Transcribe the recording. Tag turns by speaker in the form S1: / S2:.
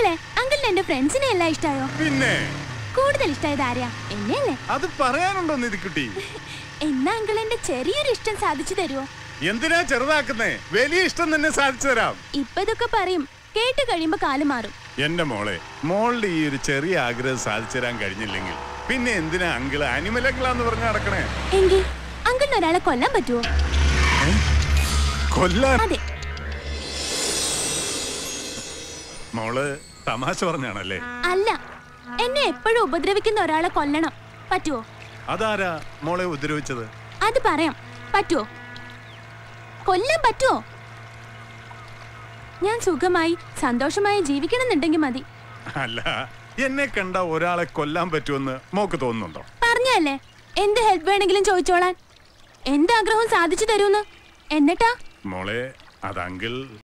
S1: അങ്കിളെ അങ്കിളിന് എന്റെ ഫ്രണ്ട്സിനെ എല്ലാം ഇഷ്ടായോ?
S2: പിന്നെ?
S1: കൂടുതൽ ഇഷ്ടായത് ആരെയാ? എന്നെയല്ലേ?
S2: അത് പറയാനുണ്ടോ നിധിക്കുട്ടി?
S1: എന്നാ അങ്കിൾ എന്റെ ചെറിയൊരു ഇഷ്ടം സാധിച്ചു തരുമോ
S2: എന്തിനാ ചെറുതാക്കുന്നേ? വലിയ ഇഷ്ടം തന്നെ സാധിച്ചു തരാം.
S1: ഇപ്പൊ ഇതൊക്കെ പറയും. കേട്ട് കഴിയുമ്പോ കാൽ മാറും.
S2: എന്റെ മോളെ മോളുടെ ഈ ഒരു ചെറിയ ആഗ്രഹം സാധിച്ചു തരാൻ കഴിഞ്ഞില്ലെങ്കിൽ പിന്നെ എന്തിനാ അങ്കിൾ അനിമലങ്ങളാന്ന് പറഞ്ഞ് നടക്കണേ?
S1: എങ്കിൽ അങ്കിളിന് ഒരാളെ കൊല്ലാൻ പറ്റുമോ
S2: കൊല്ലാൻ?
S1: അതെ.
S2: മോൾ തമാശ പറഞ്ഞാണല്ലേ?
S1: അല്ല എന്നെ എപ്പോഴും ഉപദ്രവിക്കുന്ന ഒരാളെ കൊല്ലണം. പറ്റുമോ
S2: അതാരാ മോളെ ഉപദ്രവിച്ചത്?
S1: അത് പറയാം. പറ്റുമോ കൊല്ലാൻ പറ്റുമോ ഞാൻ സുഖമായി സന്തോഷമായി ജീവിക്കണമെന്നുണ്ടെങ്കിൽ മതി.
S2: അല്ല എന്നെ കണ്ട ഒരാളെ കൊല്ലാൻ പറ്റുമെന്ന് മോക്ക് തോന്നുന്നുണ്ടോ?
S1: പറഞ്ഞല്ലേ എന്ത് ഹെൽപ്പ് വേണമെങ്കിലും ചോദിച്ചോളാൻ. എന്ത് ആഗ്രഹവും സാധിച്ചു തരൂന്ന്. എന്നിട്ടാ?
S2: മോളെ അത് അങ്കിൾ